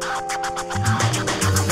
あっ!